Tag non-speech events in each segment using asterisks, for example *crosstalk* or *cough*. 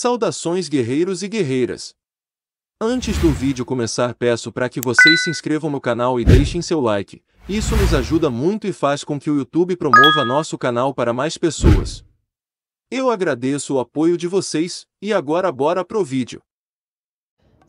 Saudações guerreiros e guerreiras! Antes do vídeo começar peço para que vocês se inscrevam no canal e deixem seu like, isso nos ajuda muito e faz com que o YouTube promova nosso canal para mais pessoas. Eu agradeço o apoio de vocês, e agora bora pro vídeo.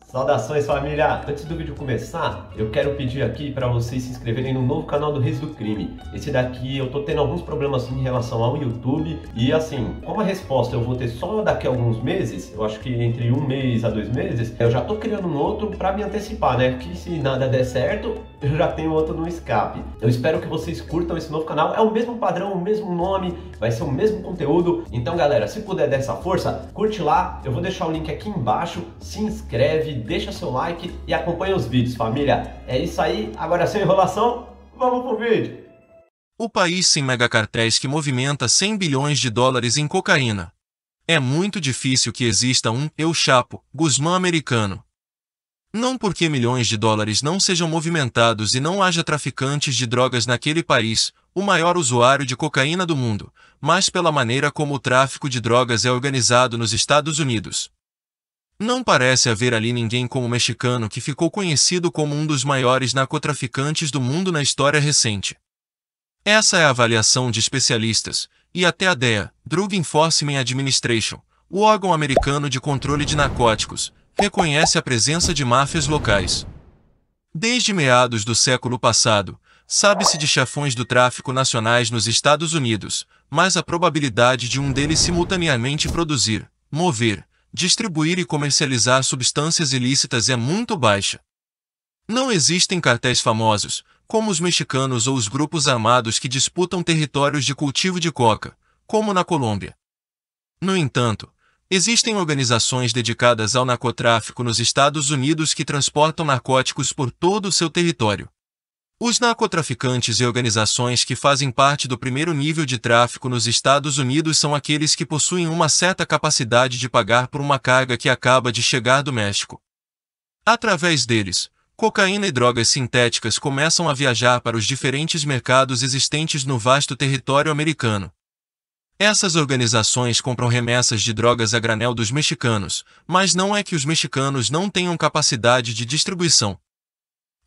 Saudações família! Antes do vídeo começar, eu quero pedir aqui para vocês se inscreverem no novo canal do Reis do Crime. Esse daqui eu tô tendo alguns problemas em relação ao YouTube e assim, como a resposta eu vou ter só daqui a alguns meses, eu acho que entre um mês a dois meses, eu já tô criando um outro para me antecipar, né? Que se nada der certo, *laughs* eu já tenho outro no escape. Eu espero que vocês curtam esse novo canal, é o mesmo padrão, o mesmo nome, vai ser o mesmo conteúdo. Então galera, se puder dar essa força, curte lá, eu vou deixar o link aqui embaixo, se inscreve, deixa seu like e acompanha os vídeos, família. É isso aí, agora sem enrolação, vamos pro vídeo. O país sem megacartéis que movimenta 100 bilhões de dólares em cocaína. É muito difícil que exista um Eu Chapo, Guzmán americano. Não porque milhões de dólares não sejam movimentados e não haja traficantes de drogas naquele país, o maior usuário de cocaína do mundo, mas pela maneira como o tráfico de drogas é organizado nos Estados Unidos. Não parece haver ali ninguém como o mexicano que ficou conhecido como um dos maiores narcotraficantes do mundo na história recente. Essa é a avaliação de especialistas, e até a DEA, Drug Enforcement Administration, o órgão americano de controle de narcóticos, reconhece a presença de máfias locais. Desde meados do século passado, sabe-se de chefões do tráfico nacionais nos Estados Unidos, mas a probabilidade de um deles simultaneamente produzir, mover, distribuir e comercializar substâncias ilícitas é muito baixa. Não existem cartéis famosos, como os mexicanos ou os grupos armados que disputam territórios de cultivo de coca, como na Colômbia. No entanto, existem organizações dedicadas ao narcotráfico nos Estados Unidos que transportam narcóticos por todo o seu território. Os narcotraficantes e organizações que fazem parte do primeiro nível de tráfico nos Estados Unidos são aqueles que possuem uma certa capacidade de pagar por uma carga que acaba de chegar do México. Através deles, cocaína e drogas sintéticas começam a viajar para os diferentes mercados existentes no vasto território americano. Essas organizações compram remessas de drogas a granel dos mexicanos, mas não é que os mexicanos não tenham capacidade de distribuição.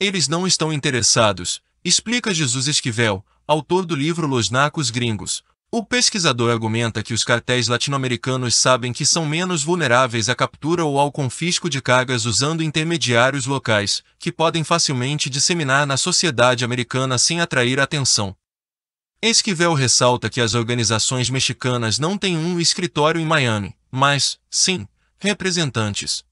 Eles não estão interessados, explica Jesus Esquivel, autor do livro Los Nacos Gringos. O pesquisador argumenta que os cartéis latino-americanos sabem que são menos vulneráveis à captura ou ao confisco de cargas usando intermediários locais, que podem facilmente disseminar na sociedade americana sem atrair atenção. Esquivel ressalta que as organizações mexicanas não têm um escritório em Miami, mas, sim, representantes.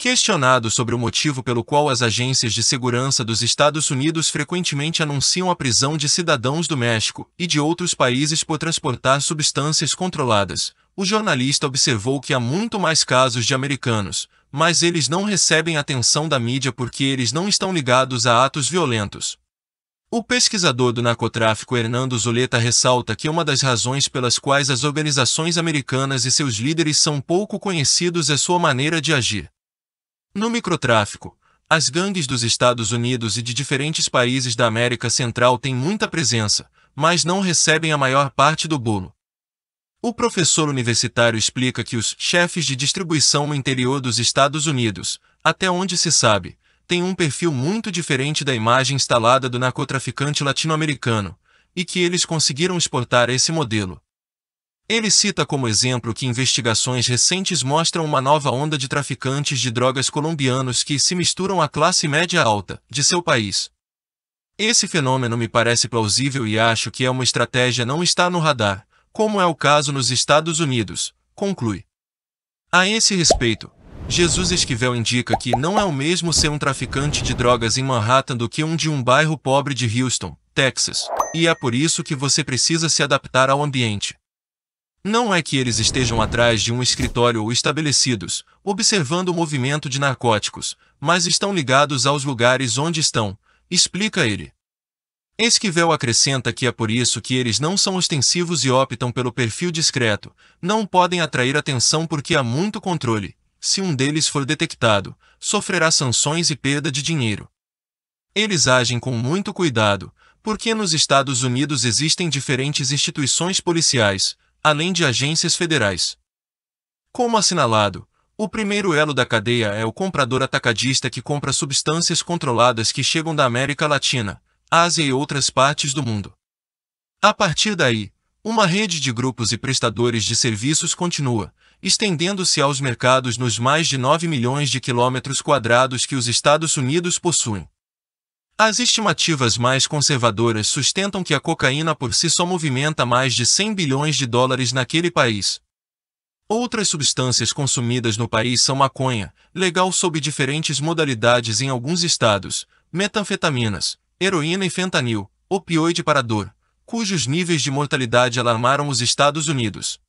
Questionado sobre o motivo pelo qual as agências de segurança dos Estados Unidos frequentemente anunciam a prisão de cidadãos do México e de outros países por transportar substâncias controladas, o jornalista observou que há muito mais casos de americanos, mas eles não recebem atenção da mídia porque eles não estão ligados a atos violentos. O pesquisador do narcotráfico Hernando Zuleta ressalta que uma das razões pelas quais as organizações americanas e seus líderes são pouco conhecidos é sua maneira de agir. No microtráfico, as gangues dos Estados Unidos e de diferentes países da América Central têm muita presença, mas não recebem a maior parte do bolo. O professor universitário explica que os chefes de distribuição no interior dos Estados Unidos, até onde se sabe, têm um perfil muito diferente da imagem instalada do narcotraficante latino-americano, e que eles conseguiram exportar esse modelo. Ele cita como exemplo que investigações recentes mostram uma nova onda de traficantes de drogas colombianos que se misturam à classe média alta de seu país. Esse fenômeno me parece plausível e acho que é uma estratégia não estar no radar, como é o caso nos Estados Unidos, conclui. A esse respeito, Jesus Esquivel indica que não é o mesmo ser um traficante de drogas em Manhattan do que um de um bairro pobre de Houston, Texas, e é por isso que você precisa se adaptar ao ambiente. Não é que eles estejam atrás de um escritório ou estabelecidos, observando o movimento de narcóticos, mas estão ligados aos lugares onde estão, explica ele. Esquivel acrescenta que é por isso que eles não são ostensivos e optam pelo perfil discreto, não podem atrair atenção porque há muito controle. Se um deles for detectado, sofrerá sanções e perda de dinheiro. Eles agem com muito cuidado, porque nos Estados Unidos existem diferentes instituições policiais, além de agências federais. Como assinalado, o primeiro elo da cadeia é o comprador atacadista que compra substâncias controladas que chegam da América Latina, Ásia e outras partes do mundo. A partir daí, uma rede de grupos e prestadores de serviços continua, estendendo-se aos mercados nos mais de 9 milhões de quilômetros quadrados que os Estados Unidos possuem. As estimativas mais conservadoras sustentam que a cocaína por si só movimenta mais de 100 bilhões de dólares naquele país. Outras substâncias consumidas no país são maconha, legal sob diferentes modalidades em alguns estados, metanfetaminas, heroína e fentanil, opioide para dor, cujos níveis de mortalidade alarmaram os Estados Unidos.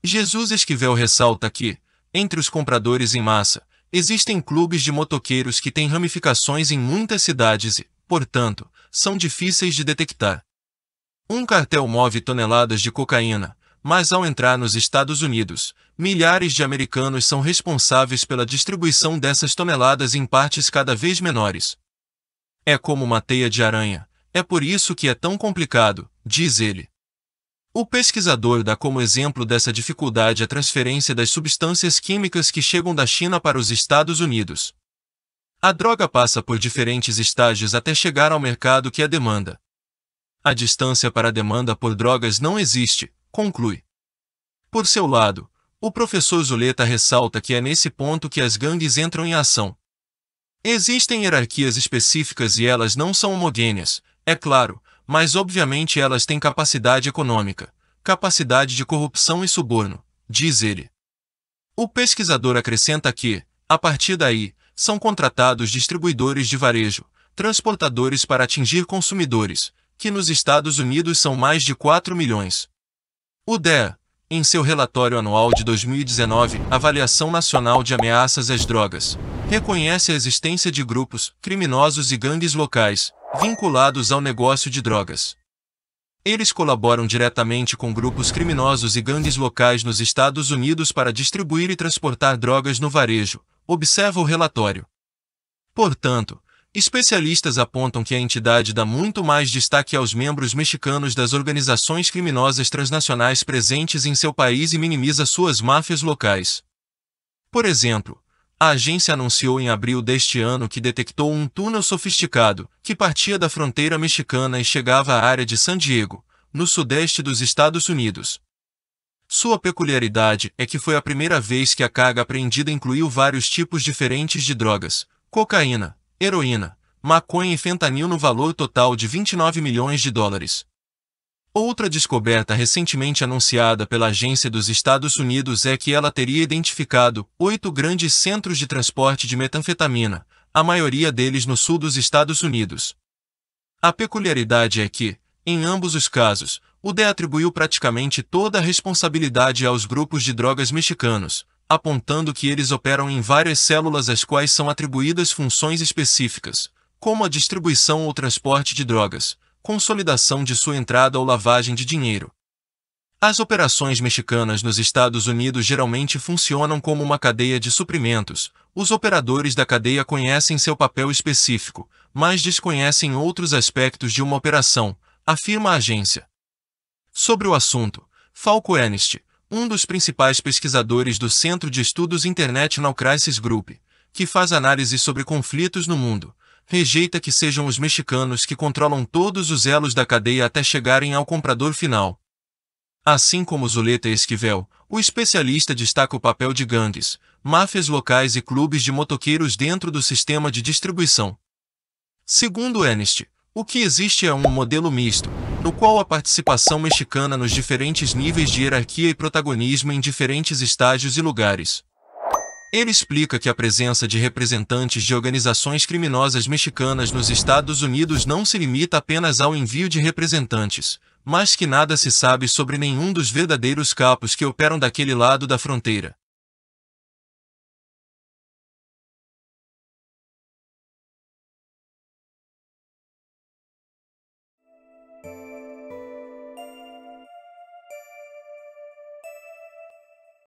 Jesus Esquivel ressalta que, entre os compradores em massa, existem clubes de motoqueiros que têm ramificações em muitas cidades e, portanto, são difíceis de detectar. Um cartel move toneladas de cocaína, mas ao entrar nos Estados Unidos, milhares de americanos são responsáveis pela distribuição dessas toneladas em partes cada vez menores. É como uma teia de aranha, é por isso que é tão complicado, diz ele. O pesquisador dá como exemplo dessa dificuldade a transferência das substâncias químicas que chegam da China para os Estados Unidos. A droga passa por diferentes estágios até chegar ao mercado que a demanda. A distância para a demanda por drogas não existe, conclui. Por seu lado, o professor Zuleta ressalta que é nesse ponto que as gangues entram em ação. Existem hierarquias específicas e elas não são homogêneas, é claro, mas obviamente elas têm capacidade econômica, capacidade de corrupção e suborno, diz ele. O pesquisador acrescenta que, a partir daí, são contratados distribuidores de varejo, transportadores para atingir consumidores, que nos Estados Unidos são mais de 4 milhões. O DEA, em seu relatório anual de 2019, Avaliação Nacional de Ameaças às Drogas, reconhece a existência de grupos, criminosos e gangues locais, vinculados ao negócio de drogas. Eles colaboram diretamente com grupos criminosos e gangues locais nos Estados Unidos para distribuir e transportar drogas no varejo, observa o relatório. Portanto, Especialistas apontam que a entidade dá muito mais destaque aos membros mexicanos das organizações criminosas transnacionais presentes em seu país e minimiza suas máfias locais. Por exemplo, a agência anunciou em abril deste ano que detectou um túnel sofisticado que partia da fronteira mexicana e chegava à área de San Diego, no sudeste dos Estados Unidos. Sua peculiaridade é que foi a primeira vez que a carga apreendida incluiu vários tipos diferentes de drogas, cocaína, heroína, maconha e fentanil no valor total de 29 milhões de dólares. Outra descoberta recentemente anunciada pela Agência dos Estados Unidos é que ela teria identificado oito grandes centros de transporte de metanfetamina, a maioria deles no sul dos Estados Unidos. A peculiaridade é que, em ambos os casos, o DE atribuiu praticamente toda a responsabilidade aos grupos de drogas mexicanos, apontando que eles operam em várias células às quais são atribuídas funções específicas, como a distribuição ou transporte de drogas, consolidação de sua entrada ou lavagem de dinheiro. As operações mexicanas nos Estados Unidos geralmente funcionam como uma cadeia de suprimentos. Os operadores da cadeia conhecem seu papel específico, mas desconhecem outros aspectos de uma operação, afirma a agência. Sobre o assunto, Falco Ernst, um dos principais pesquisadores do Centro de Estudos International Crisis Group, que faz análise sobre conflitos no mundo, rejeita que sejam os mexicanos que controlam todos os elos da cadeia até chegarem ao comprador final. Assim como Zuleta Esquivel, o especialista destaca o papel de gangues, máfias locais e clubes de motoqueiros dentro do sistema de distribuição. Segundo Ernst, o que existe é um modelo misto, no qual a participação mexicana nos diferentes níveis de hierarquia e protagonismo em diferentes estágios e lugares. Ele explica que a presença de representantes de organizações criminosas mexicanas nos Estados Unidos não se limita apenas ao envio de representantes, mas que nada se sabe sobre nenhum dos verdadeiros capos que operam daquele lado da fronteira.